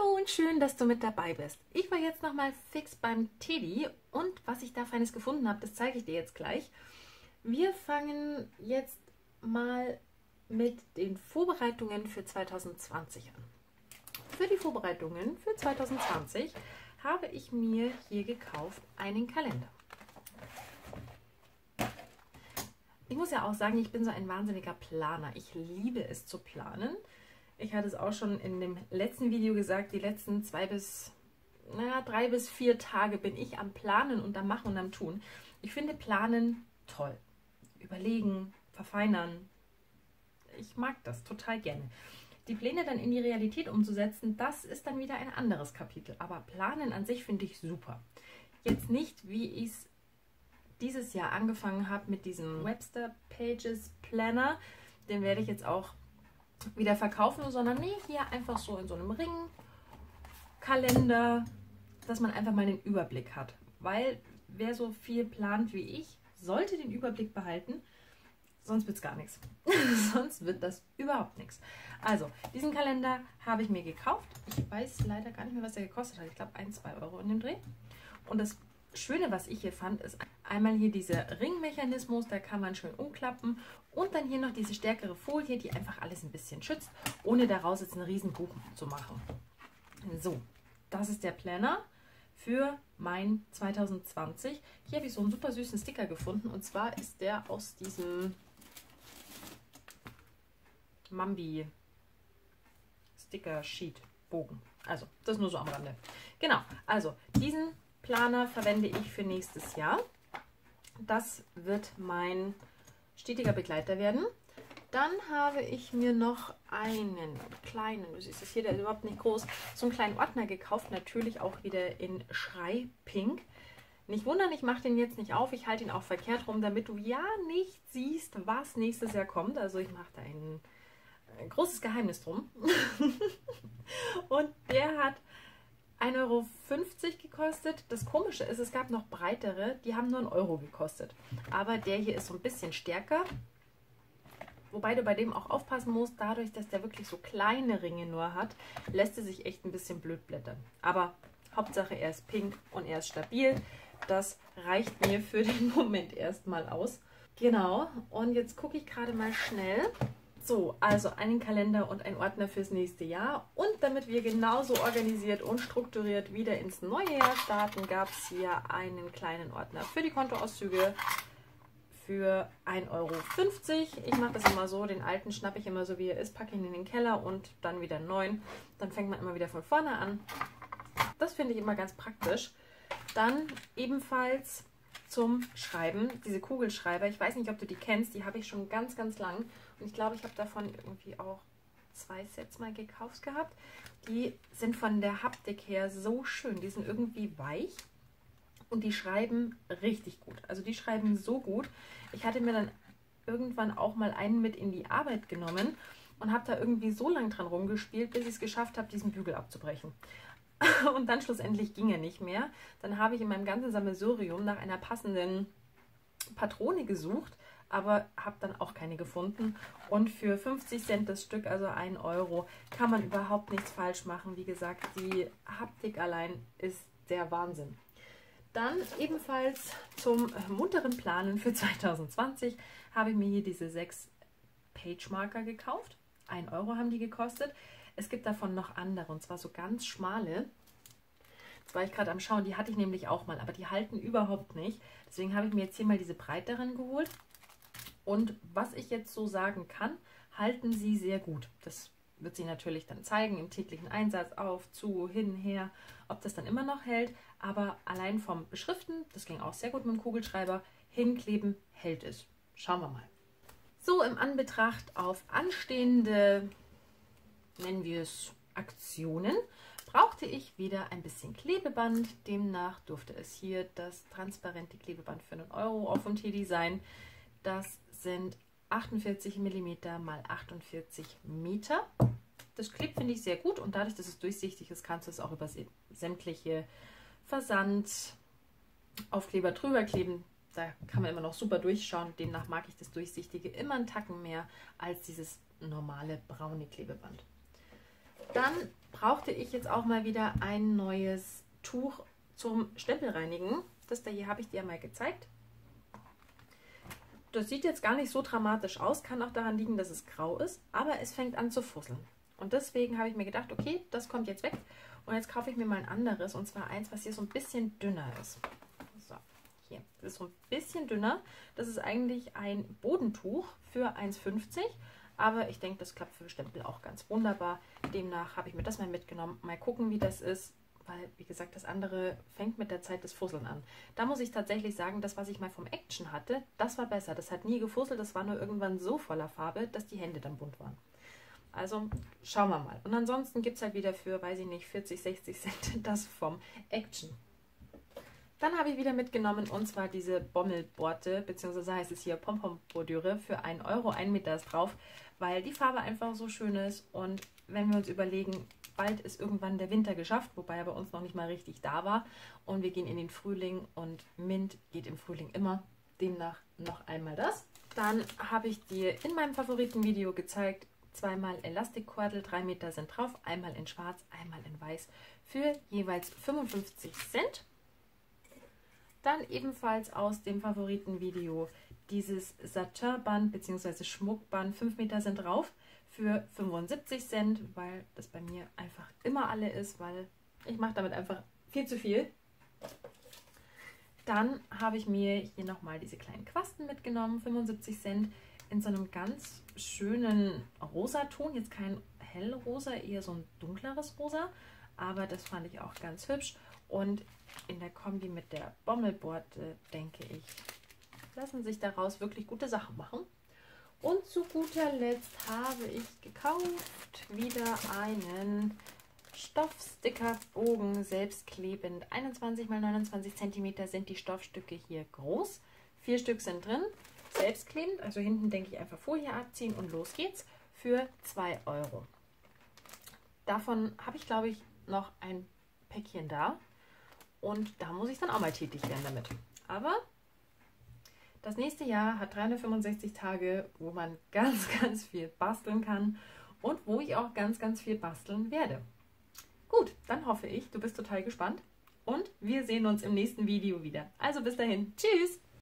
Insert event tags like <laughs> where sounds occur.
Hallo und schön, dass du mit dabei bist. Ich war jetzt nochmal fix beim Teddy und was ich da Feines gefunden habe, das zeige ich dir jetzt gleich. Wir fangen jetzt mal mit den Vorbereitungen für 2020 an. Für die Vorbereitungen für 2020 habe ich mir hier gekauft einen Kalender. Ich muss ja auch sagen, ich bin so ein wahnsinniger Planer. Ich liebe es zu planen. Ich hatte es auch schon in dem letzten Video gesagt, die letzten zwei bis, naja, drei bis vier Tage bin ich am Planen und am Machen und am Tun. Ich finde Planen toll. Überlegen, verfeinern. Ich mag das total gerne. Die Pläne dann in die Realität umzusetzen, das ist dann wieder ein anderes Kapitel. Aber Planen an sich finde ich super. Jetzt nicht, wie ich es dieses Jahr angefangen habe mit diesem Webster Pages Planner. Den werde ich jetzt auch wieder verkaufen, sondern nee, hier einfach so in so einem Ringkalender, dass man einfach mal den Überblick hat. Weil wer so viel plant wie ich, sollte den Überblick behalten, sonst wird es gar nichts. <laughs> sonst wird das überhaupt nichts. Also, diesen Kalender habe ich mir gekauft. Ich weiß leider gar nicht mehr, was er gekostet hat. Ich glaube, 1, 2 Euro in dem Dreh. Und das Schöne, was ich hier fand, ist einmal hier dieser Ringmechanismus, da kann man schön umklappen und dann hier noch diese stärkere Folie, die einfach alles ein bisschen schützt, ohne daraus jetzt einen riesen Buch zu machen. So, das ist der Planner für mein 2020. Hier habe ich so einen super süßen Sticker gefunden und zwar ist der aus diesem Mambi Sticker Sheet Bogen. Also, das nur so am Rande. Genau, also diesen Planer verwende ich für nächstes Jahr. Das wird mein stetiger Begleiter werden. Dann habe ich mir noch einen kleinen, du siehst es hier, der ist überhaupt nicht groß, so einen kleinen Ordner gekauft, natürlich auch wieder in Schrei-Pink. Nicht wundern, ich mache den jetzt nicht auf, ich halte ihn auch verkehrt rum, damit du ja nicht siehst, was nächstes Jahr kommt. Also ich mache da ein, ein großes Geheimnis drum. <laughs> Und der hat 1,50 Euro gekostet. Das Komische ist, es gab noch breitere, die haben nur einen Euro gekostet. Aber der hier ist so ein bisschen stärker. Wobei du bei dem auch aufpassen musst, dadurch, dass der wirklich so kleine Ringe nur hat, lässt er sich echt ein bisschen blöd blättern. Aber Hauptsache, er ist pink und er ist stabil. Das reicht mir für den <laughs> Moment erstmal aus. Genau, und jetzt gucke ich gerade mal schnell. So, also einen Kalender und ein Ordner fürs nächste Jahr. Und damit wir genauso organisiert und strukturiert wieder ins neue Jahr starten, gab es hier einen kleinen Ordner für die Kontoauszüge für 1,50 Euro. Ich mache das immer so, den alten schnappe ich immer so wie er ist, packe ihn in den Keller und dann wieder einen neuen. Dann fängt man immer wieder von vorne an. Das finde ich immer ganz praktisch. Dann ebenfalls zum Schreiben, diese Kugelschreiber. Ich weiß nicht, ob du die kennst, die habe ich schon ganz, ganz lang. Und ich glaube, ich habe davon irgendwie auch zwei Sets mal gekauft gehabt. Die sind von der Haptik her so schön. Die sind irgendwie weich und die schreiben richtig gut. Also die schreiben so gut. Ich hatte mir dann irgendwann auch mal einen mit in die Arbeit genommen und habe da irgendwie so lange dran rumgespielt, bis ich es geschafft habe, diesen Bügel abzubrechen. <laughs> Und dann schlussendlich ging er nicht mehr. Dann habe ich in meinem ganzen Sammelsurium nach einer passenden Patrone gesucht aber habe dann auch keine gefunden. Und für 50 Cent das Stück, also 1 Euro, kann man überhaupt nichts falsch machen. Wie gesagt, die Haptik allein ist der Wahnsinn. Dann ebenfalls zum munteren Planen für <laughs> 2020 habe ich mir hier diese sechs Page Marker gekauft. 1 Euro haben die gekostet. Es gibt davon noch andere und zwar so ganz schmale. Jetzt war ich gerade am Schauen, die hatte ich nämlich auch mal, aber die halten überhaupt nicht. Deswegen habe ich mir jetzt hier mal diese breiteren geholt. Und was ich jetzt so sagen kann, halten sie sehr gut. Das wird sie natürlich dann zeigen im täglichen Einsatz auf, zu, hin, her, ob das dann immer noch hält. Aber allein vom Beschriften, das ging auch sehr gut mit dem Kugelschreiber, hinkleben hält es. Schauen wir mal. So im Anbetracht auf anstehende, nennen wir es Aktionen, brauchte ich wieder ein bisschen Klebeband. Demnach durfte es hier das transparente Klebeband für einen Euro auf dem Teddy sein. Das sind 48 mm mal 48 Meter. Das klebt, finde ich, sehr gut und dadurch, dass es durchsichtig ist, kannst du es auch über sämtliche Versandaufkleber drüber kleben. Da kann man immer noch super durchschauen. Demnach mag ich das Durchsichtige immer einen Tacken mehr als dieses normale braune Klebeband. Dann brauchte ich jetzt auch mal wieder ein neues Tuch zum Stempelreinigen. Das da hier habe ich dir mal gezeigt. Das sieht jetzt gar nicht so dramatisch aus, kann auch daran liegen, dass es grau ist, aber es fängt an zu fusseln. Und deswegen habe ich mir gedacht, okay, das kommt jetzt weg. Und jetzt kaufe ich mir mal ein anderes, und zwar eins, was hier so ein bisschen dünner ist. So, hier, das ist so ein bisschen dünner. Das ist eigentlich ein Bodentuch für 1,50 aber ich denke, das klappt für Stempel auch ganz wunderbar. Demnach habe ich mir das mal mitgenommen. Mal gucken, wie das ist weil, wie gesagt, das andere fängt mit der Zeit das Fusseln an. Da muss ich tatsächlich sagen, das, was ich mal vom Action hatte, das war besser. Das hat nie gefusselt, das war nur irgendwann so voller Farbe, dass die Hände dann bunt waren. Also schauen wir mal. Und ansonsten gibt es halt wieder für, weiß ich nicht, 40, 60 Cent <laughs> das vom Action. Dann habe ich wieder mitgenommen und zwar diese Bommelborte, beziehungsweise heißt es hier Pompom-Bordüre für 1 Euro, 1 Meter ist drauf, weil die Farbe einfach so schön ist und wenn wir uns überlegen, bald ist irgendwann der Winter geschafft, wobei er bei uns noch nicht mal richtig da war. Und wir gehen in den Frühling und Mint geht im Frühling immer. Demnach noch einmal das. Dann habe ich dir in meinem Favoritenvideo gezeigt, zweimal Elastikkordel, drei Meter sind drauf, einmal in schwarz, einmal in weiß für jeweils 55 Cent. Dann ebenfalls aus dem Favoritenvideo dieses Satin-Band bzw. Schmuckband, 5 Meter sind drauf für 75 Cent, weil das bei mir einfach immer alle ist, weil ich mache damit einfach viel zu viel. Dann habe ich mir hier nochmal diese kleinen Quasten mitgenommen, 75 Cent, in so einem ganz schönen Rosaton. Jetzt kein hellrosa, eher so ein dunkleres Rosa, aber das fand ich auch ganz hübsch. Und in der Kombi mit der Bommelborte, denke ich, lassen sich daraus wirklich gute Sachen machen. Und zu guter Letzt habe ich gekauft wieder einen Stoffstickerbogen selbstklebend. 21 x 29 cm sind die Stoffstücke hier groß. Vier Stück sind drin, selbstklebend. Also hinten denke ich einfach Folie abziehen und los geht's für 2 Euro. Davon habe ich glaube ich noch ein Päckchen da. Und da muss ich dann auch mal tätig werden damit. Aber das nächste Jahr hat 365 Tage, wo man <laughs> ganz, ganz viel basteln kann und wo ich auch ganz, ganz viel basteln werde. Gut, dann hoffe ich, du bist total gespannt und wir sehen uns im nächsten Video wieder. Also bis dahin, tschüss!